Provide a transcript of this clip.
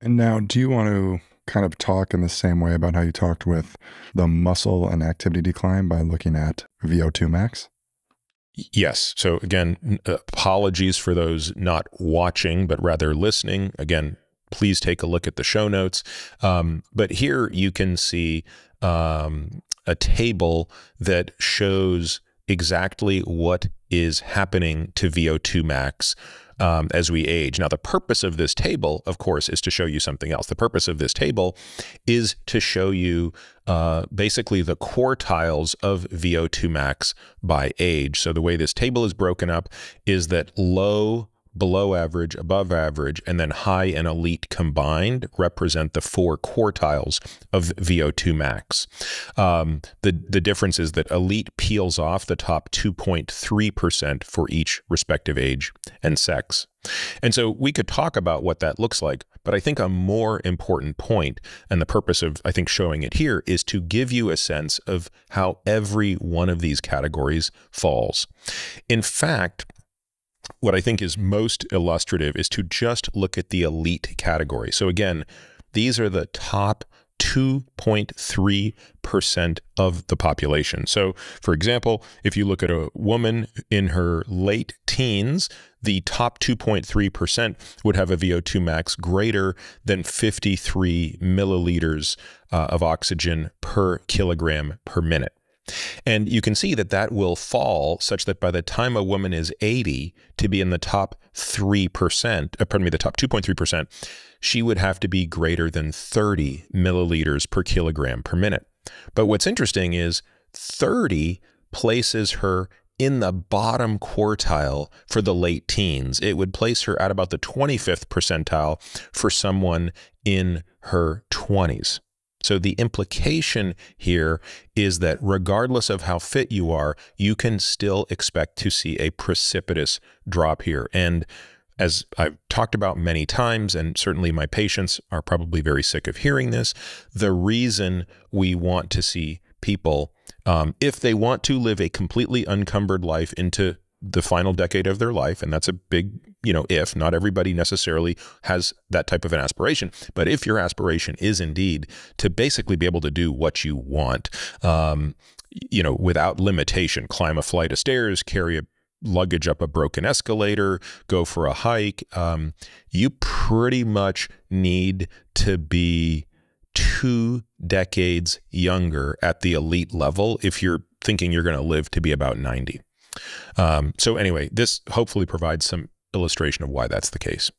And now, do you want to kind of talk in the same way about how you talked with the muscle and activity decline by looking at VO2 max? Yes. So, again, apologies for those not watching, but rather listening. Again, please take a look at the show notes. Um, but here you can see um, a table that shows exactly what is happening to VO2 max um, as we age. Now, the purpose of this table, of course, is to show you something else. The purpose of this table is to show you uh, basically the quartiles of VO2 max by age. So the way this table is broken up is that low below average, above average, and then high and elite combined represent the four quartiles of VO2 max. Um, the, the difference is that elite peels off the top 2.3% for each respective age and sex. And so we could talk about what that looks like, but I think a more important point, and the purpose of, I think, showing it here is to give you a sense of how every one of these categories falls. In fact, what I think is most illustrative is to just look at the elite category. So again, these are the top 2.3% of the population. So, for example, if you look at a woman in her late teens, the top 2.3% would have a VO2 max greater than 53 milliliters uh, of oxygen per kilogram per minute. And you can see that that will fall such that by the time a woman is 80 to be in the top 3%, uh, pardon me, the top 2.3%, she would have to be greater than 30 milliliters per kilogram per minute. But what's interesting is 30 places her in the bottom quartile for the late teens. It would place her at about the 25th percentile for someone in her 20s. So the implication here is that regardless of how fit you are, you can still expect to see a precipitous drop here. And as I've talked about many times, and certainly my patients are probably very sick of hearing this, the reason we want to see people, um, if they want to live a completely uncumbered life into the final decade of their life, and that's a big, you know, if not everybody necessarily has that type of an aspiration, but if your aspiration is indeed to basically be able to do what you want, um, you know, without limitation, climb a flight of stairs, carry a luggage up a broken escalator, go for a hike, um, you pretty much need to be two decades younger at the elite level if you're thinking you're going to live to be about 90. Um, so anyway, this hopefully provides some illustration of why that's the case.